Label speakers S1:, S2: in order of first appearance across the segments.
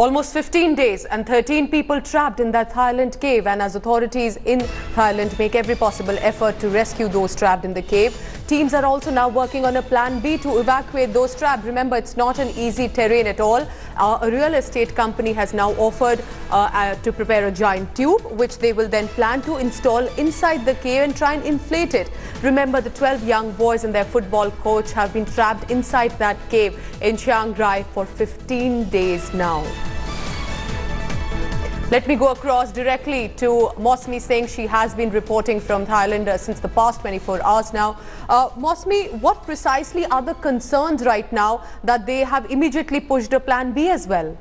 S1: Almost 15 days and 13 people trapped in that Thailand cave and as authorities in Thailand make every possible effort to rescue those trapped in the cave. Teams are also now working on a plan B to evacuate those trapped. Remember, it's not an easy terrain at all. Uh, a real estate company has now offered uh, uh, to prepare a giant tube, which they will then plan to install inside the cave and try and inflate it. Remember, the 12 young boys and their football coach have been trapped inside that cave in Chiang Rai for 15 days now. Let me go across directly to Mosmi Singh. She has been reporting from Thailand uh, since the past 24 hours now. Uh, Mosmi, what precisely are the concerns right now that they have immediately pushed a plan B as well?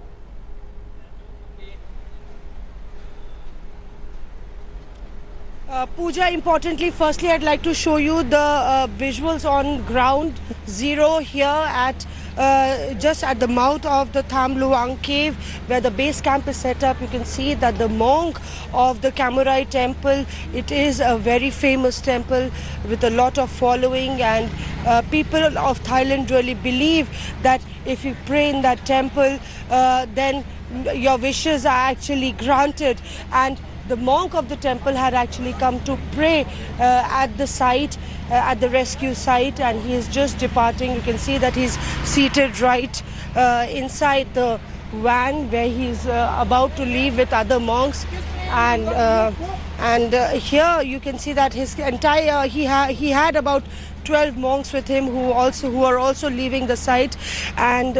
S2: Uh, Pooja, importantly, firstly, I'd like to show you the uh, visuals on ground zero here at uh, just at the mouth of the Tham Luang cave where the base camp is set up. You can see that the monk of the Kamurai temple, it is a very famous temple with a lot of following and uh, people of Thailand really believe that if you pray in that temple, uh, then your wishes are actually granted and the monk of the temple had actually come to pray uh, at the site, uh, at the rescue site, and he is just departing. You can see that he's seated right uh, inside the van where he's uh, about to leave with other monks. And uh, and uh, here you can see that his entire he ha- he had about 12 monks with him who also who are also leaving the site and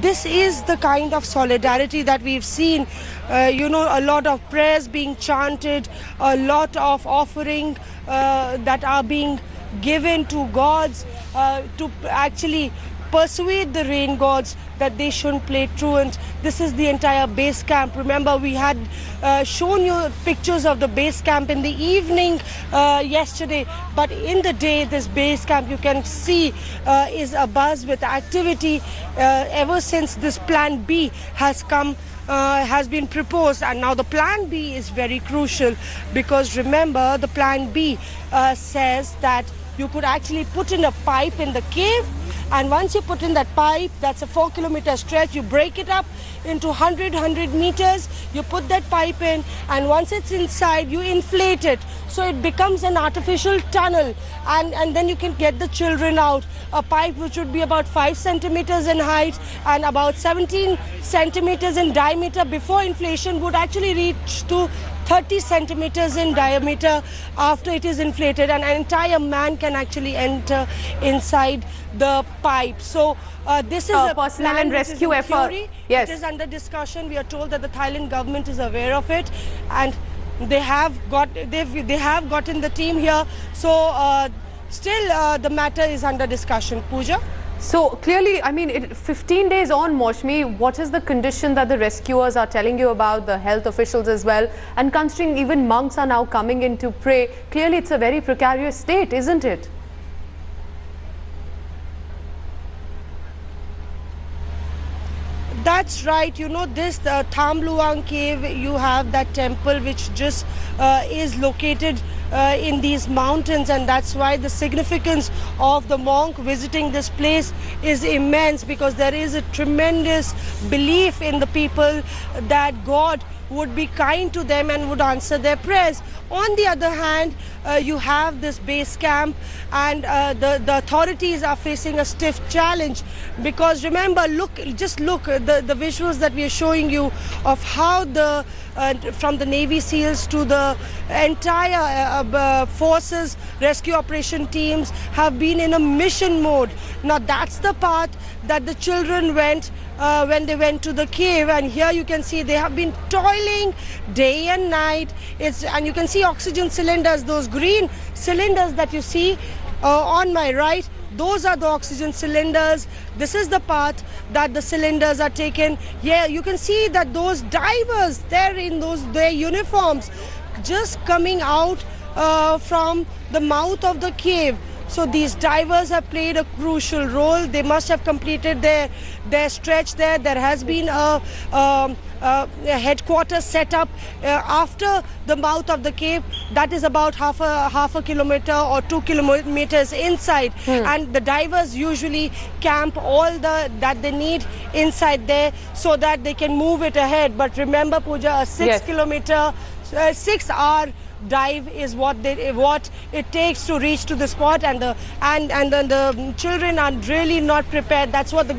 S2: this is the kind of solidarity that we've seen. Uh, you know, a lot of prayers being chanted, a lot of offering uh, that are being given to gods uh, to actually persuade the rain gods that they shouldn't play truant. This is the entire base camp. Remember, we had uh, shown you pictures of the base camp in the evening uh, yesterday, but in the day, this base camp you can see uh, is abuzz with activity uh, ever since this plan B has come. Uh, has been proposed and now the plan B is very crucial because remember the plan B uh, says that you could actually put in a pipe in the cave and once you put in that pipe, that's a four kilometer stretch, you break it up into 100, 100 meters, you put that pipe in, and once it's inside, you inflate it. So it becomes an artificial tunnel, and, and then you can get the children out. A pipe which would be about 5 centimeters in height and about 17 centimeters in diameter before inflation would actually reach to 30 centimeters in diameter after it is inflated and an entire man can actually enter inside the pipe. So uh, this is
S1: Uh,
S2: a
S1: personnel
S2: plan
S1: and rescue effort. Yes.
S2: it is under discussion. We are told that the thailand government is aware of it and they have got they've they have gotten the team here. So uh, still uh, the matter is under discussion. Pooja
S1: So clearly, I mean, it, 15 days on, Moshmi, what is the condition that the rescuers are telling you about, the health officials as well? And considering even monks are now coming in to pray, clearly it's a very precarious state, isn't it?
S2: That's right. You know, this the Tham Luang cave, you have that temple which just uh, is located uh, in these mountains, and that's why the significance of the monk visiting this place is immense because there is a tremendous belief in the people that God would be kind to them and would answer their prayers. On the other hand, uh, you have this base camp, and uh, the, the authorities are facing a stiff challenge because remember, look, just look the, the visuals that we are showing you of how the from the Navy SEALs to the entire uh, uh, forces, rescue operation teams have been in a mission mode. Now, that's the path that the children went uh, when they went to the cave and here you can see they have been toiling day and night it's and you can see oxygen cylinders those green cylinders that you see uh, on my right those are the oxygen cylinders this is the path that the cylinders are taken yeah you can see that those divers they're in those their uniforms just coming out uh, from the mouth of the cave so these divers have played a crucial role. They must have completed their their stretch there. There has been a um, uh, headquarters set up uh, after the mouth of the cave. That is about half a half a kilometer or two kilometers inside, and the divers usually camp all the that they need inside there so that they can move it ahead. But remember, Puja, a six
S1: Yes.
S2: kilometer, uh, six hour dive is what they what it takes to reach to the spot and the and and then the children are really not prepared. That's what the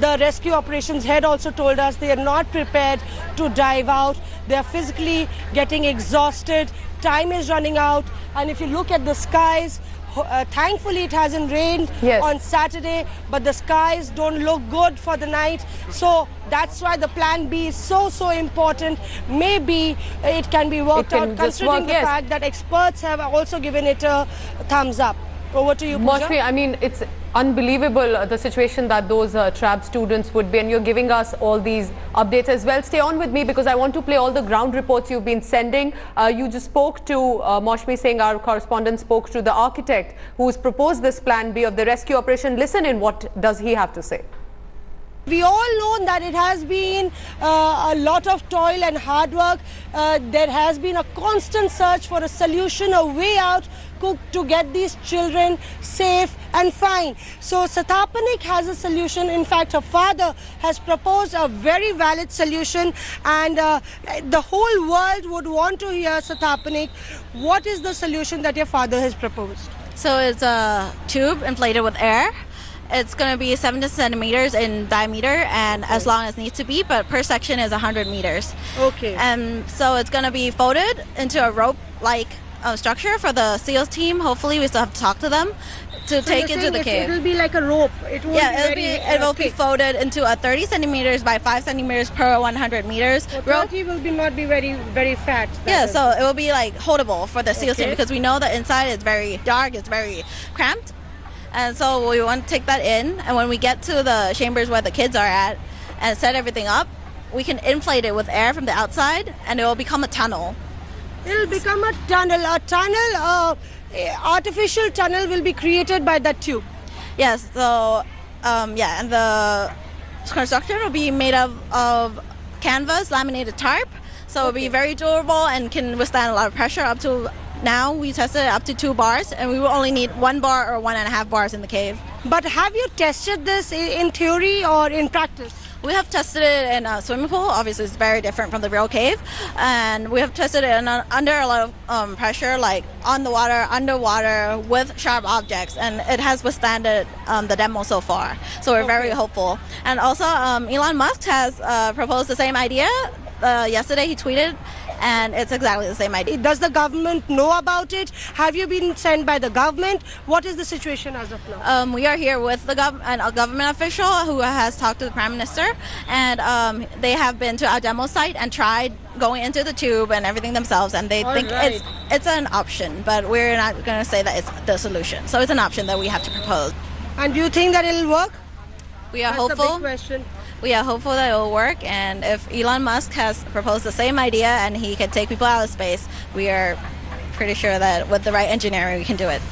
S2: the rescue operations head also told us. They are not prepared to dive out. They are physically getting exhausted. Time is running out. And if you look at the skies uh, thankfully it hasn't rained
S1: Yes.
S2: on Saturday, but the skies don't look good for the night. So that's why the plan B is so, so important. Maybe it can be worked
S1: can
S2: out considering
S1: work,
S2: the
S1: yes.
S2: fact that experts have also given it a thumbs up. Over to you, Pooja.
S1: Moshmi, I mean, it's unbelievable uh, the situation that those uh, trapped students would be, and you're giving us all these updates as well. Stay on with me because I want to play all the ground reports you've been sending. Uh, you just spoke to uh, Moshmi Singh, our correspondent, spoke to the architect who's proposed this plan B of the rescue operation. Listen in, what does he have to say?
S2: We all know that it has been uh, a lot of toil and hard work. Uh, there has been a constant search for a solution, a way out co- to get these children safe and fine. So Satapanik has a solution. In fact, her father has proposed a very valid solution, and uh, the whole world would want to hear Satapanik. What is the solution that your father has proposed?
S3: So it's a tube inflated with air. It's going to be 70 centimeters in diameter and as long as needs to be, but per section is 100 meters.
S2: Okay.
S3: And so it's going to be folded into a rope like uh, structure for the SEALs team. Hopefully, we still have to talk to them to
S2: So
S3: take into the cave.
S2: It will be like a rope. It won't
S3: yeah,
S2: be
S3: it'll
S2: very,
S3: be it will be folded into a 30 centimeters by 5 centimeters per 100 meters
S2: So
S3: rope.
S2: 30 will be not be very very fat.
S3: Yeah,
S2: is.
S3: so it will be like holdable for the SEALs team because we know the inside is very dark, it's very cramped. And so we want to take that in. And when we get to the chambers where the kids are at and set everything up, we can inflate it with air from the outside and it will become a tunnel.
S2: It'll become a tunnel. A tunnel, uh, artificial tunnel will be created by that tube.
S3: Yes, so um, yeah, and the construction will be made of, of canvas, laminated tarp. So it'll be very durable and can withstand a lot of pressure. Up to now, we tested it up to two bars, and we will only need one bar or one and a half bars in the cave.
S2: But have you tested this in theory or in practice?
S3: We have tested it in a swimming pool. Obviously, it's very different from the real cave, and we have tested it in under a lot of um, pressure, like on the water, underwater, with sharp objects, and it has withstood um, the demo so far. So we're very hopeful. And also, um, Elon Musk has uh, proposed the same idea. Uh, yesterday, he tweeted, and it's exactly the same idea.
S2: Does the government know about it? Have you been sent by the government? What is the situation as of now?
S3: Um, we are here with the gov- a government official who has talked to the prime minister, and um, they have been to our demo site and tried going into the tube and everything themselves, and they
S2: All
S3: think
S2: right.
S3: it's it's an option, but we're not going to say that it's the solution. So it's an option that we have to propose.
S2: And do you think that it'll work?
S3: We are
S2: That's
S3: hopeful. We are hopeful that it will work, and if Elon Musk has proposed the same idea and he can take people out of space, we are pretty sure that with the right engineering, we can do it.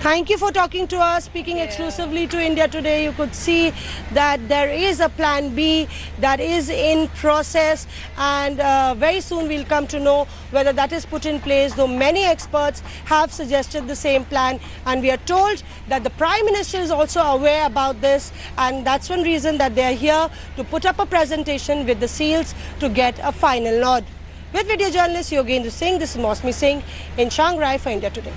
S2: Thank you for talking to us. Speaking exclusively to India Today, you could see that there is a plan B that is in process, and uh, very soon we'll come to know whether that is put in place. Though many experts have suggested the same plan, and we are told that the Prime Minister is also aware about this, and that's one reason that they are here to put up a presentation with the SEALs to get a final nod. With video journalist Yogendra Singh, this is Mosmi Singh in Chiang Rai for India Today.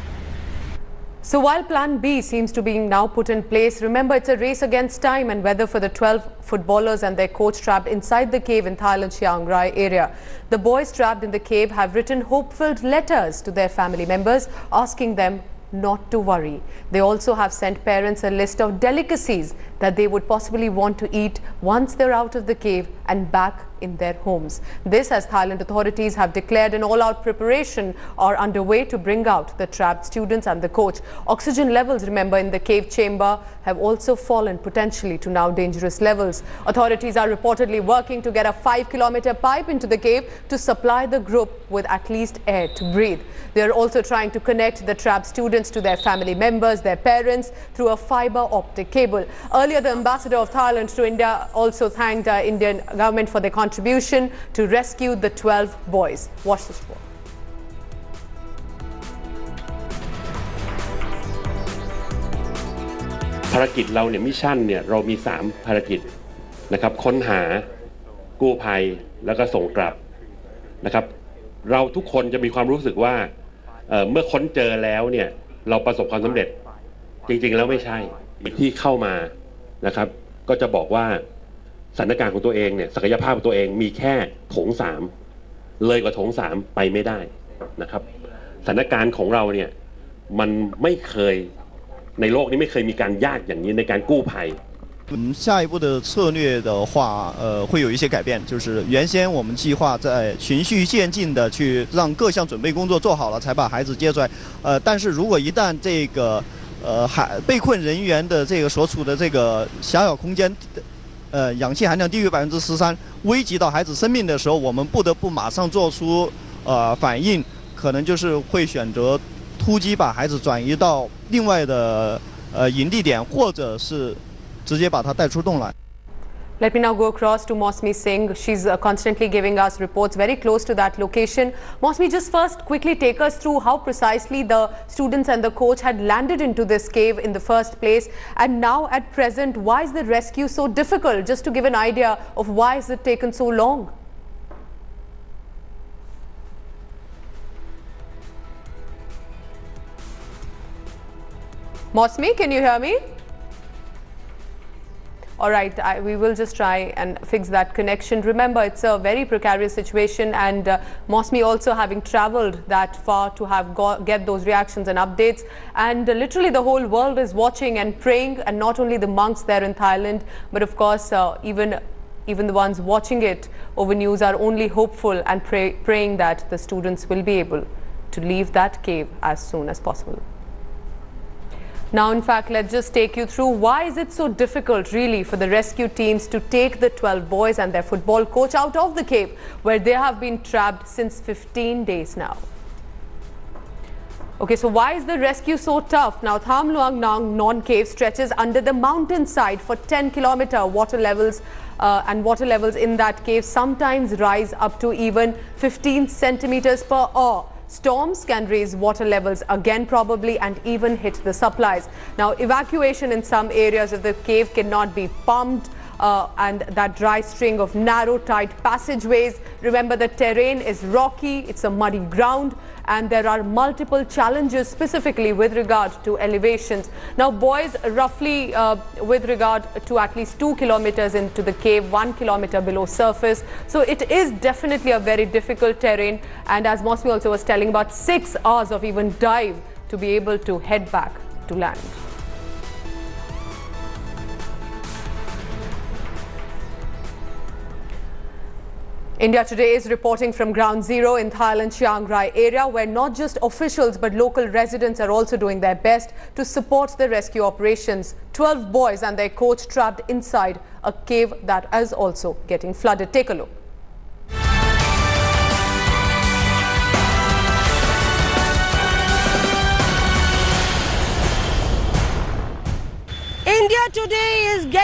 S1: So while Plan B seems to be now put in place, remember it's a race against time and weather for the 12 footballers and their coach trapped inside the cave in Thailand's Chiang Rai area. The boys trapped in the cave have written hope-filled letters to their family members asking them not to worry. They also have sent parents a list of delicacies that they would possibly want to eat once they're out of the cave and back in their homes. This as Thailand authorities have declared an all-out preparation are underway to bring out the trapped students and the coach. Oxygen levels, remember, in the cave chamber have also fallen potentially to now dangerous levels. Authorities are reportedly working to get a 5-kilometer pipe into the cave to supply the group with at least air to breathe. They are also trying to connect the trapped students to their family members, their parents, through a fiber optic cable. Earlier Earlier, the ambassador of Thailand to India also thanked uh, Indian government for their contribution to rescue the 12 boys. Watch this report.
S4: ภารกิจเราเนี่ยมิชชั่นเนี่ยเรามี 3 ภารกิจนะครับค้นหากู้ภัยแล้วก็ส่งกลับนะครับ เราทุกคนจะมีความรู้สึกว่าเเมื่อค้นเจอแล้วเนี่ยเราประสบความสำเร็จจริงๆแล้วไม่ใช่ที่เข้ามา นะครับ ก็จะบอกว่าสถานการณ์ของตัวเองเนี่ยศักยภาพของตัวเองมีแค่โถงสามเลยกว่าโถงสามไปไม่ได้นะครับสถานการณ์ของเราเนี่ยมันไม่เคยในโลกนี้ไม่เคยมีการยากอย่างนี้ในการกู้ภัย
S5: 我们下一步的策略的话，呃，会有一些改变。就是原先我们计划在循序渐进的去让各项准备工作做好了，才把孩子接出来。呃，但是如果一旦这个 呃海被困人员的这个所处的这个狭小空间，呃，氧气含量低于百分之十三，危及到孩子生命的时候，我们不得不马上做出呃反应，可能就是会选择突击把孩子转移到另外的呃营地点，或者是直接把他带出洞来。
S1: Let me now go across to Mosmi Singh. She's uh, constantly giving us reports very close to that location. Mosmi, just first quickly take us through how precisely the students and the coach had landed into this cave in the first place. And now at present, why is the rescue so difficult? Just to give an idea of why has it taken so long? Mosmi, can you hear me? All right, I, we will just try and fix that connection. Remember, it's a very precarious situation, and uh, Mosmi also having traveled that far to have get those reactions and updates. And uh, literally, the whole world is watching and praying, and not only the monks there in Thailand, but of course, uh, even even the ones watching it over news are only hopeful and pray, praying that the students will be able to leave that cave as soon as possible. Now, in fact, let's just take you through why is it so difficult really for the rescue teams to take the 12 boys and their football coach out of the cave where they have been trapped since 15 days now. Okay, so why is the rescue so tough? Now, Tham Luang Nang non cave stretches under the mountainside for 10 kilometer water levels, uh, and water levels in that cave sometimes rise up to even 15 centimeters per hour. Storms can raise water levels again probably and even hit the supplies. Now evacuation in some areas of the cave cannot be pumped uh, and that dry string of narrow tight passageways. Remember the terrain is rocky, it's a muddy ground and there are multiple challenges specifically with regard to elevations. Now boys roughly uh, with regard to at least two kilometers into the cave, one kilometer below surface. So it is definitely a very difficult terrain and as Mosmi also was telling about six hours of even dive to be able to head back to land. India Today is reporting from Ground Zero in Thailand Chiang Rai area where not just officials but local residents are also doing their best to support the rescue operations. 12 boys and their coach trapped inside a cave that is also getting flooded. Take a look.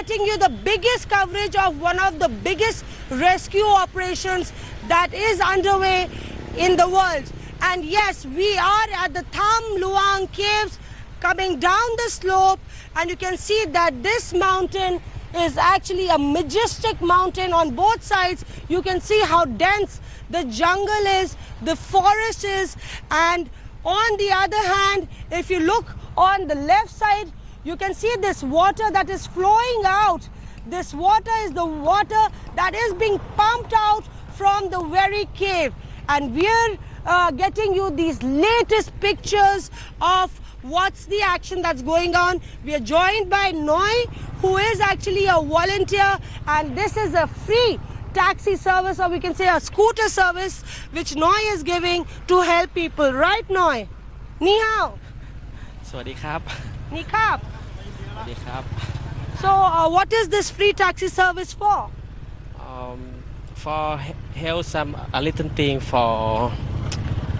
S2: Getting you the biggest coverage of one of the biggest rescue operations that is underway in the world. And yes, we are at the Tham Luang caves coming down the slope and you can see that this mountain is actually a majestic mountain on both sides. You can see how dense the jungle is, the forest is and on the other hand, if you look on the left side, you can see this water that is flowing out. This water is the water that is being pumped out from the very cave. And we're uh, getting you these latest pictures of what's the action that's going on. We are joined by Noi, who is actually a volunteer, and this is a free taxi service, or we can say a scooter service, which Noi is giving to help people. Right, Noi? Ni hao.
S6: สวัสดีครับ
S2: Ni kap. So, uh, what is this free taxi service for?
S6: Um, for help some a little thing for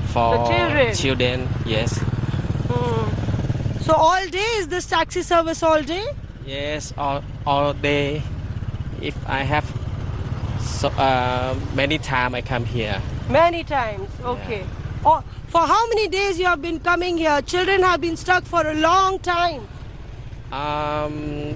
S6: for
S2: the children.
S6: children. Yes. Hmm.
S2: So all day is this taxi service all day?
S6: Yes, all all day. If I have so uh, many time, I come here.
S2: Many times. Okay. Yeah. Oh, for how many days you have been coming here? Children have been stuck for a long time.
S6: Um,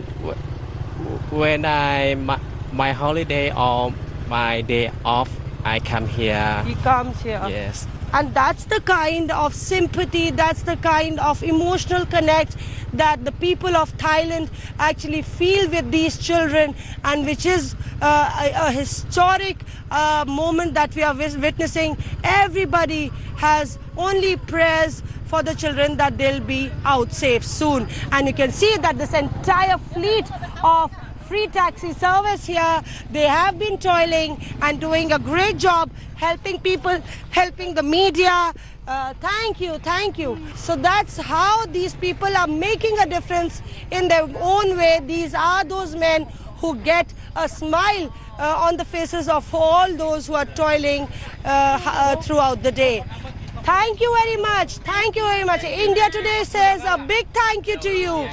S6: when I my, my holiday or my day off, I come here.
S2: He comes here.
S6: Yes.
S2: And that's the kind of sympathy, that's the kind of emotional connect that the people of Thailand actually feel with these children, and which is uh, a, a historic uh, moment that we are witnessing. Everybody has only prayers for the children that they'll be out safe soon. And you can see that this entire fleet of free taxi service here. They have been toiling and doing a great job helping people, helping the media. Uh, thank you, thank you. So that's how these people are making a difference in their own way. These are those men who get a smile uh, on the faces of all those who are toiling uh, uh, throughout the day. Thank you very much. Thank you very much. India Today says a big thank you to you.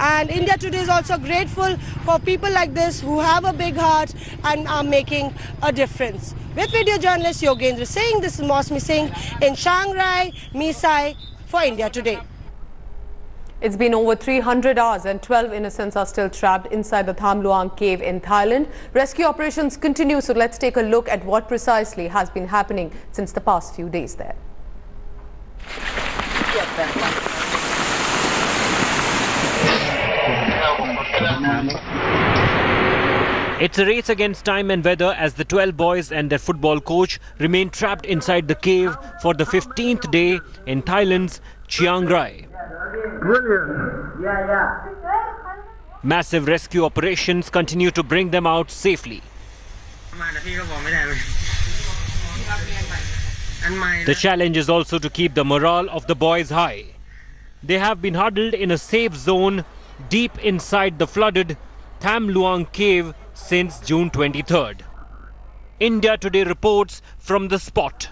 S2: And India Today is also grateful for people like this who have a big heart and are making a difference. With video journalist Yogendra Singh, this is Mosmi Singh in Chiang Rai, Misai for India Today.
S1: It's been over 300 hours and 12 innocents are still trapped inside the Tham Luang cave in Thailand. Rescue operations continue, so let's take a look at what precisely has been happening since the past few days there.
S7: It's a race against time and weather as the 12 boys and their football coach remain trapped inside the cave for the 15th day in Thailand's Chiang Rai. Massive rescue operations continue to bring them out safely. The challenge is also to keep the morale of the boys high. They have been huddled in a safe zone deep inside the flooded Tham Luang cave since June 23rd. India Today reports from the spot.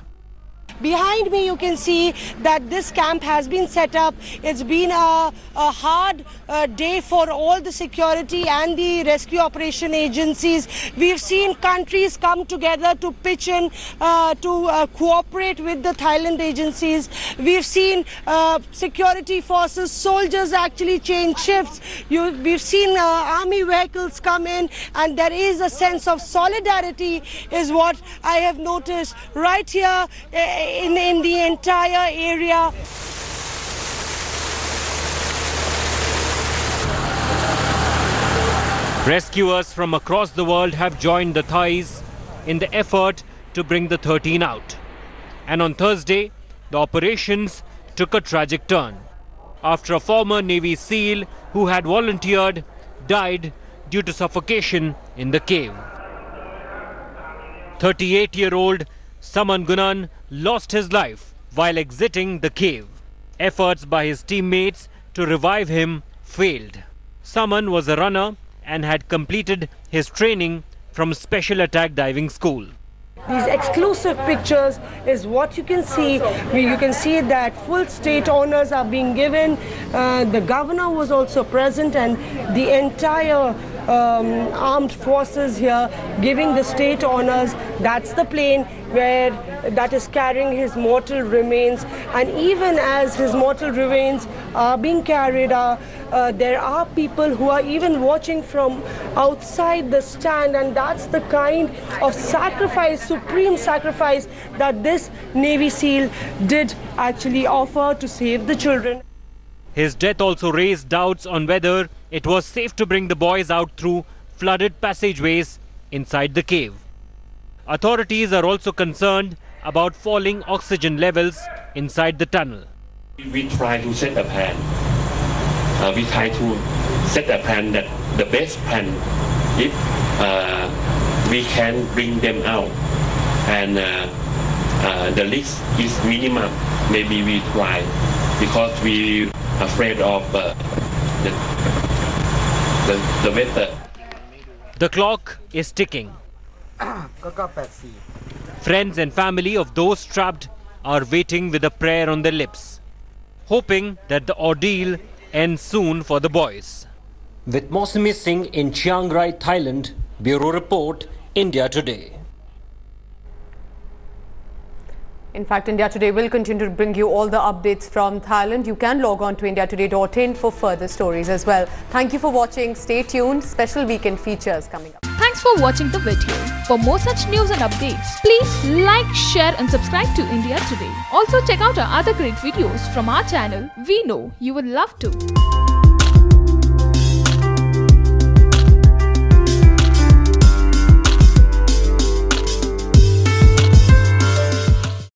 S2: Behind me, you can see that this camp has been set up. It's been a, a hard uh, day for all the security and the rescue operation agencies. We've seen countries come together to pitch in uh, to uh, cooperate with the Thailand agencies. We've seen uh, security forces, soldiers actually change shifts. You, we've seen uh, army vehicles come in, and there is a sense of solidarity, is what I have noticed right here uh, in, in the entire area.
S7: Rescuers from across the world have joined the Thais in the effort to bring the 13 out. And on Thursday, the operations took a tragic turn after a former Navy SEAL who had volunteered died due to suffocation in the cave. 38 year old Saman Gunan lost his life while exiting the cave. Efforts by his teammates to revive him failed. Saman was a runner and had completed his training from Special Attack Diving School.
S2: These exclusive pictures is what you can see. You can see that full state honors are being given. Uh, the governor was also present, and the entire um, armed forces here giving the state honors. That's the plane where that is carrying his mortal remains. And even as his mortal remains are being carried, uh, uh, there are people who are even watching from outside the stand, and that's the kind of sacrifice, supreme sacrifice, that this Navy SEAL did actually offer to save the children.
S7: His death also raised doubts on whether it was safe to bring the boys out through flooded passageways inside the cave. Authorities are also concerned about falling oxygen levels inside the tunnel.
S4: We try to set a plan. Uh, we try to set a plan that the best plan if uh, we can bring them out and uh, uh, the risk is minimum. Maybe we try because we afraid of uh, the, the the weather.
S7: The clock is ticking. Friends and family of those trapped are waiting with a prayer on their lips, hoping that the ordeal ends soon for the boys. With Mosumi Singh in Chiang Rai, Thailand, Bureau Report, India Today.
S1: In fact, India Today will continue to bring you all the updates from Thailand. You can log on to indiatoday.in for further stories as well. Thank you for watching. Stay tuned. Special weekend features coming up.
S8: Thanks for watching the video. For more such news and updates, please like, share and subscribe to India Today. Also check out our other great videos from our channel. We know you would love to.